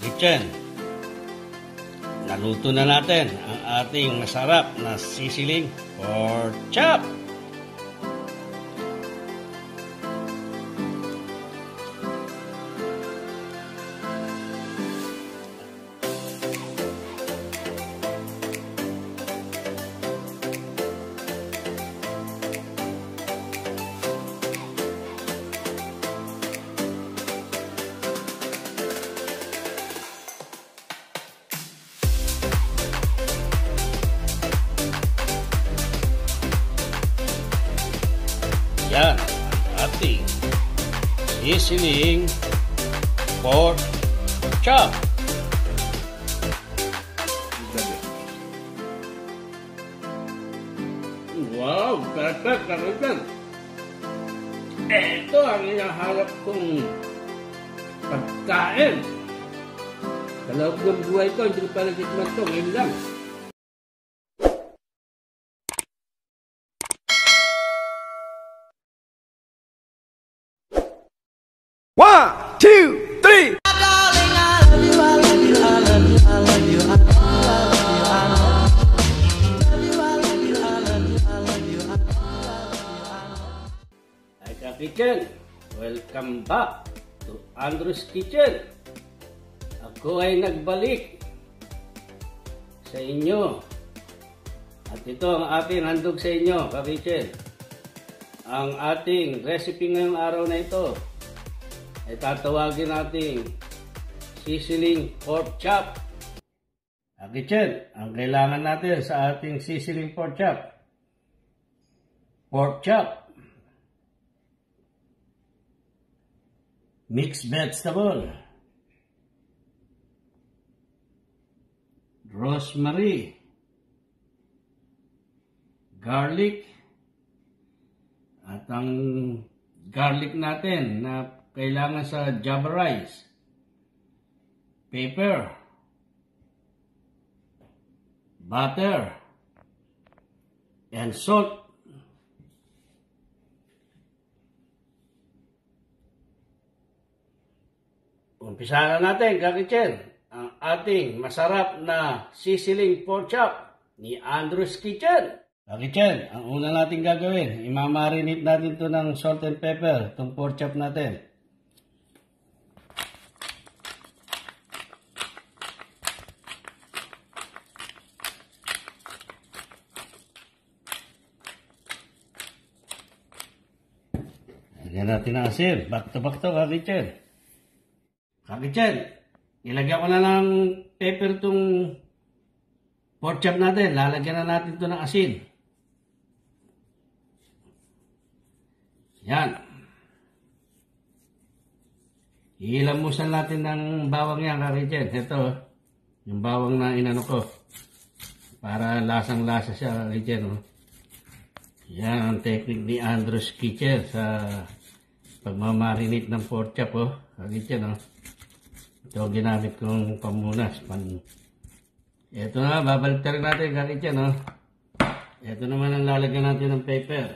Kitchen. Naluto na natin ang ating masarap na sisiling pork chop. Yan ating sisiling pork chop. Wow, perfect, perfect. Ito ang hinahanap kong pagkain. Sa loob ng buhay ko, hindi ko pa natikman ito. Ngayon lang. One, two, three. Hi Kitchen! Welcome back to Andrew's Kitchen. Ako ay nagbalik sa inyo. At ito ang ating handog sa inyo, ka. Ang ating recipe ngayong araw na ito ay tatawagin nating sisiling pork chop. Kitchen, ang kailangan natin sa ating sisiling pork chop, pork chop, mixed vegetable, rosemary, garlic, at ang garlic natin na kailangan sa java rice, pepper, butter, and salt. Umpisa na natin, kakitchen, ang ating masarap na sisiling pork chop ni Andrew's Kitchen. Kakitchen, ang una natin gagawin, imamarinate natin to ng salt and pepper, itong pork chop natin. Lagyan natin ng asin. Back to back to, kakitchen. Kakitchen, ilagyan ko na ng pepper tong pork chop natin. Lalagyan na natin to ng asin. Yan. Iilamusan natin ng bawang yan, kakitchen. Ito, yung bawang na inano ko. Para lasang-lasa siya, kakitchen. Oh. Yan ang technique ni Andrew's Kitchen sa pagmamarinate ng pork chop. Oh. Kakitchen, oh. Ito ginamit kong pamunas. Pan... Ito na, babalik natin kakityan, no? Ito naman ang lalagyan natin ng paper.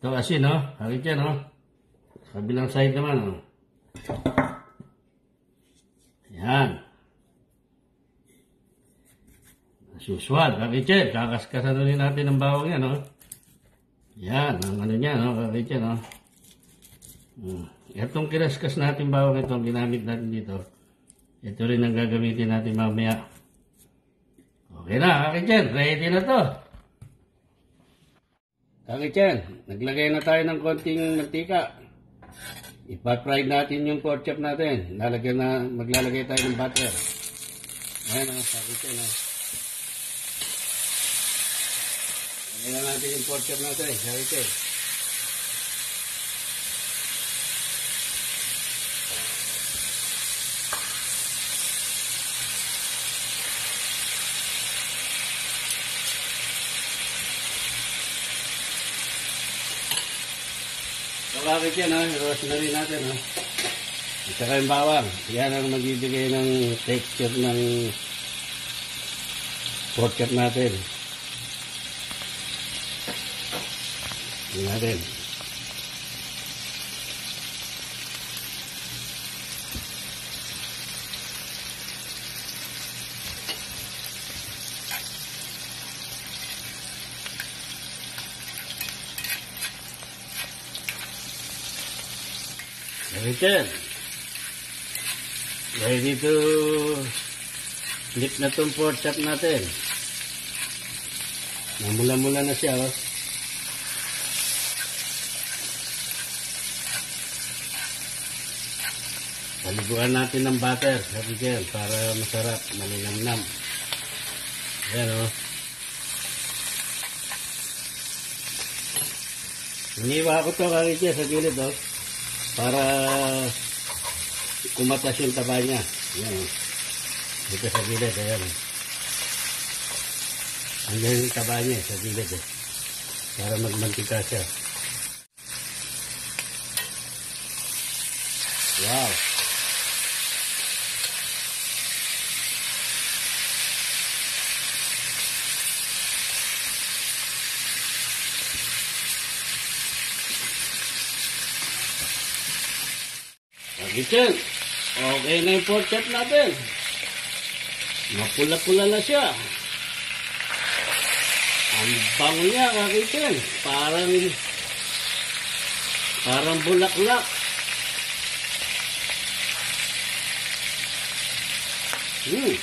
Ito kasi, no? Kakityan, no? Kabilang side naman, no? Yan. As usual, kakityan, kakaskasan ulit natin ng bawang yan, no? Yan, ang ano niya, no? Kakityan, no? Hmm. Itong kinaskas natin bawang ito, ang ginamit natin dito. Ito rin ang gagamitin natin mamaya. Okay na, kakityan, ready na to. Kakityan, naglagay na tayo ng konting mantika. Ipa-fry natin yung pork chop natin. Lalagyan na, maglalagay tayo ng butter. Ayan, kakityan, oh. Lagyan na natin yung pork natin, kakityan. Bakit yan ha? Rosemary natin ha? At saka bawang. Yan ang magbibigay ng texture ng pork chop natin. Natin. Richard, ready to flip na itong pork chop natin. Namula-mula na siya, oh. Paliguan natin ng butter, sabi dyan, para masarap, malinamnam. Ayan, oh. Iniwa ko to kagad dyan sa gilid, oh. Para kumatas yung taba niya. Ayan, oh. Dito sa gilid, ayan, oh. Hanggang yung taba niya sa gilid, eh. Para magmantika siya. Wow. Kakitin, okay na yung pork chop natin. Mapula-pula na siya. Ang bango niya, kakitin. Parang, parang bulaklak. Hmm.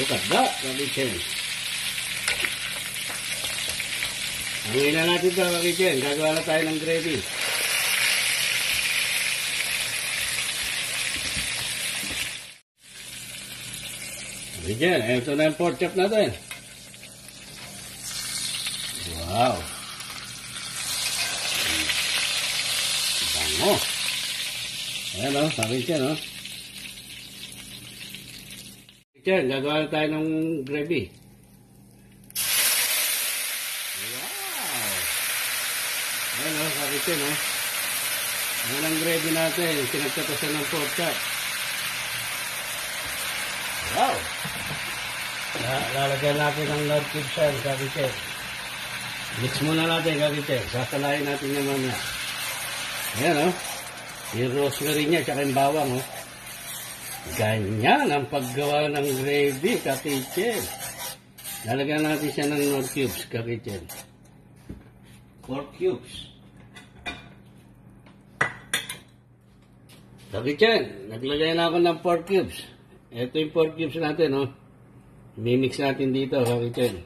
Look at that, kakitin. Hangin na natin ito, kakitin. Gagawa na tayo ng gravy. Bigyan, ito na yung pork chop natin. Wow. Bango. Ayan o, sabi siya no. Diyan, gagawa na tayo ng gravy. Wow. Ayan o, sabi siya no. Ayan ang gravy natin, pinagtatasan ng pork chop. Wow! La- Lalagyan natin ng Lord Gibson, kakitin. Mix muna natin, kakitin. Sasalayin natin yung mamaya. Ayan, oh. Yung rosemary niya, tsaka yung bawang, oh. Ganyan ang paggawa ng gravy, kakitin. Lalagyan natin siya ng Lord cubes, kakitin. Four cubes. Kakitin, naglagay na ako ng four cubes. Ito yung pork cubes natin, oh. Mimix natin dito, kakitin.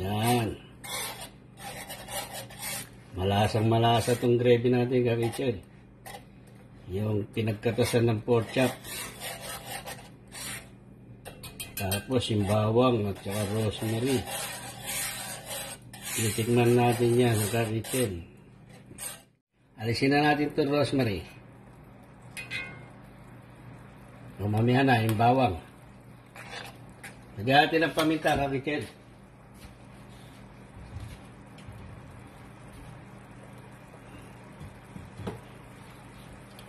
Yan. Malasang malasa tong gravy natin, kakitin. Yung pinagkatasan ng pork chop. Tapos yung bawang at saka rosemary. Titikman natin yan, kakitin. Alisin na natin itong rosemary. O mamaya na, yung bawang. Lagyan natin ng paminta, kakitin.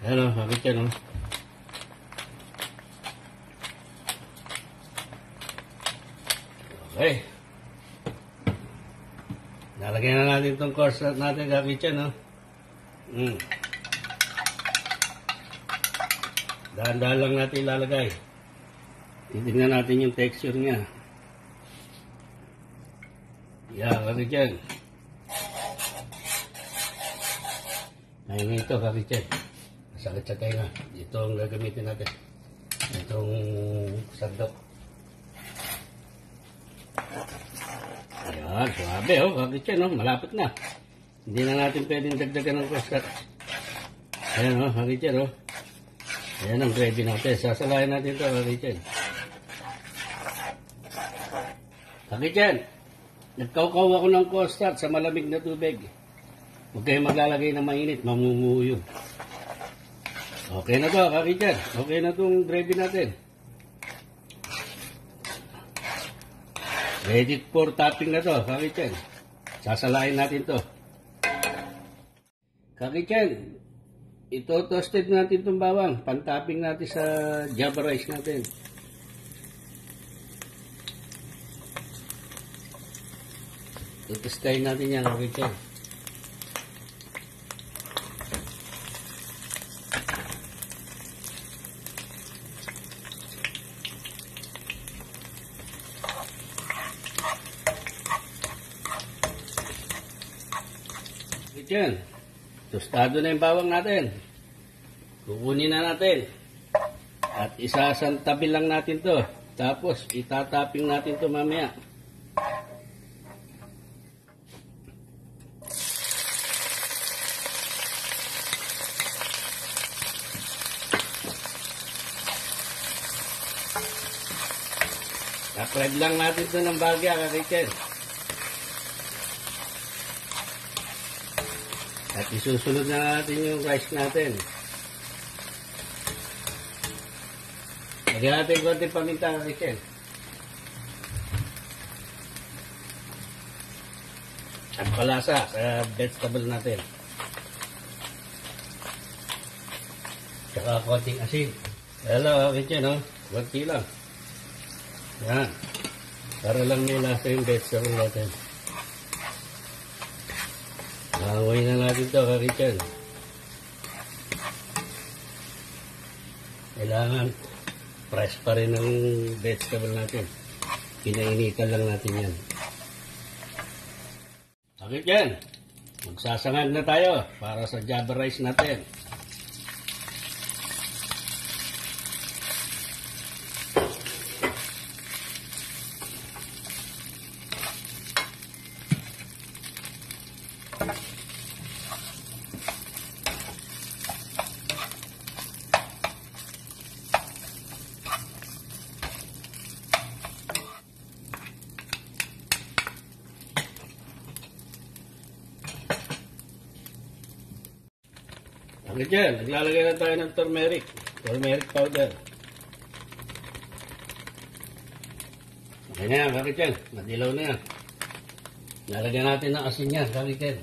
Ayan o, o. Okay. Nalagyan na natin itong course natin, kakitin o. Mm. Dahan-dahan lang natin ilalagay. Titignan natin yung texture niya. Yan, kami dyan. Ngayon ito, kami dyan. Masakit sa tenga. Ito ang gagamitin natin. Itong sandok. Ayan, suabe oh, kami dyan oh, malapit na. Hindi na natin pwedeng dagdagan ng crosscut. Ayan oh, kami dyan oh. Ayan ang gravy natin. Sasalayan natin ito, Kakichan. Kakichan, nagkaukaw ako ng custard sa malamig na tubig. Huwag kayong maglalagay ng mainit, yun. Okay na to, Kakichan. Okay na itong gravy natin. Ready for topping na to, Kakichan. Sasalayan natin to. Kakichan, ito toasted natin itong bawang. Pantapping natin sa java rice natin. Tutistayin natin yan, Richard. Richard, tostado na yung bawang natin. Kukunin na natin. At isasantabi lang natin to. Tapos, itataping natin to mamaya. Kapreg lang natin to ng bagya, Richard. At isusunod na natin yung rice natin. Lagyan natin konti paminta, Richard. At palasa sa vegetable natin. Tsaka konting asin. Hello, Richard, no? Konti lang. Yan. Para lang may lasa yung vegetable natin. Nangoy na natin to, Richard. Kailangan fresh pa rin ang vegetable natin. Pinainitan lang natin yan. Okay, yan. Magsasangag na tayo para sa java rice natin. Okay dyan, naglalagay na tayo ng turmeric. Turmeric powder. Okay na yan, bakit yan? Madilaw na yan. Lalagyan natin ng asin yan, yan?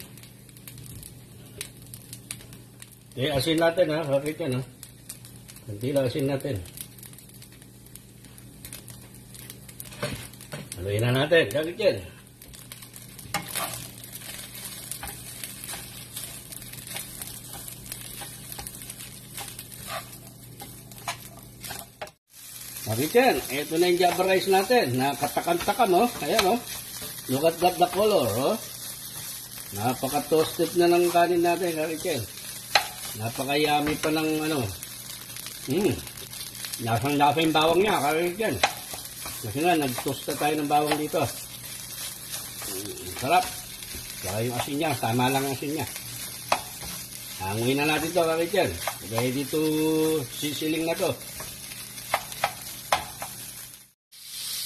Okay, asin natin ha, bakit yan ha? Kunti lang asin natin. Haluin na natin, bakit Marichen, ito na yung java rice natin. Nakatakan-takan, oh. Ayan, oh. Look at that, the color, oh. Napaka-toasted na ng kanin natin, Marichen. Napaka-yummy pa ng, ano. Hmm. Lasang-lasa yung bawang niya, Marichen. Kasi nga, nag-toast na tayo ng bawang dito. Mm, sarap. Saka yung asin niya, tama lang ang asin niya. Hanguin na natin to, Marichen. Ready to sisiling na to.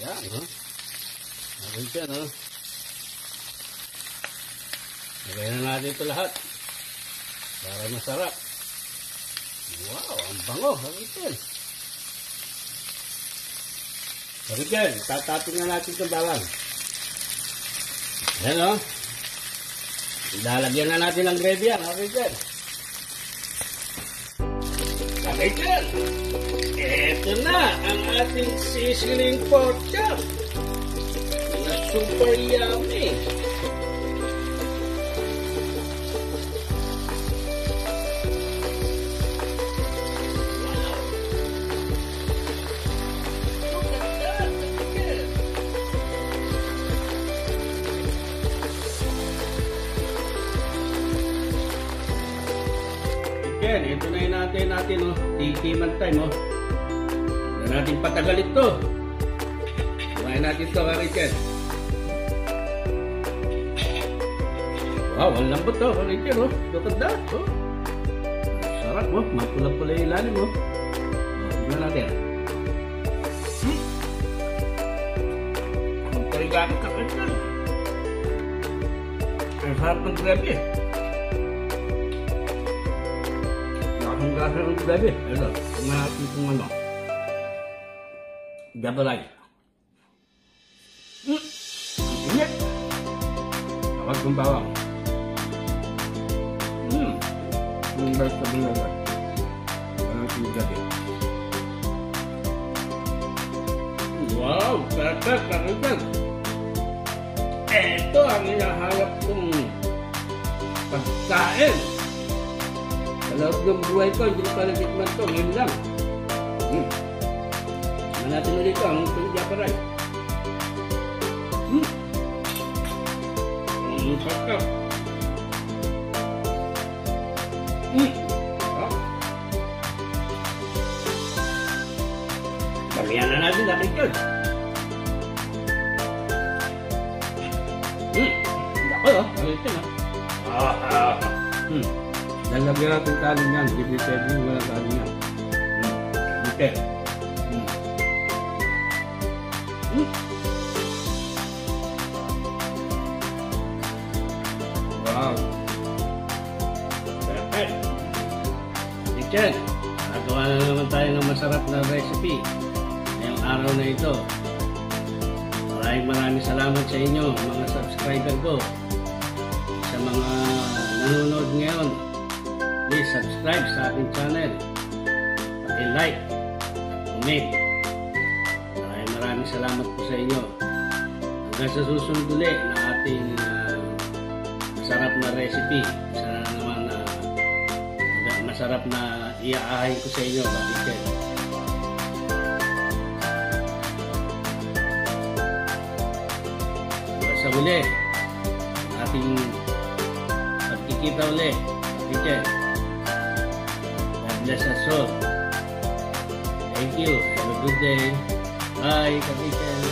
Yan, no? Meron siya, no? Lagyan na natin ito lahat. Para masarap. Wow, ang bango. Hakitin. Hakitin, tatapin na natin itong bawang. Yan, no? Lalagyan na natin ng gravy yan. Hakitin. Hakitin. Ito na ang ating sizzling pork chop na super yummy. Again. Ito na yun natin natin, oh. Tikiman time, oh. Huwag na natin patagal ito. Kumain natin ito, Karichen. Wow, ang lambot to, Karichen, oh. Look at that, oh. Sarap, oh. Mapula-pula yung ilalim, oh. Oh, tignan natin. Hmm. Ang karigagat ka, Karichen. Ang gasa ng gravy. Ito, tingnan natin kung ano. Double rice. Mm. Ang init. Dapat kong bawang. Mm. Yung rice sa bulaga. Ano yung gabi. Wow! Perfect! Perfect! Ito ang hinahanap kong pagkain. Sa loob ng buhay ko, hindi ko pa natikman to. Ngayon lang. Hmm. Ano natin ulit ito, ang tuloy japaray. Hmm. Ang sarap. Lalagyan natin kanin yan. Hindi pwede yung wala kanin yan. Hmm. Okay. Hmm. Hmm. Wow. Perfect. Teacher, nagawa na naman tayo ng masarap na recipe ngayong araw na ito. Maraming maraming salamat sa inyo, mga subscriber ko. Sa mga nanonood ngayon, subscribe sa ating channel. Pati like, comment. Maraming maraming salamat po sa inyo. Hanggang sa susunod ulit na ating ah, masarap na recipe. Sana naman na masarap na iaahay ko sa inyo, kapitid. Sa uli, ating pagkikita uli, kapitid. Bless us all. Thank you. Have a good day. Bye, kapitid.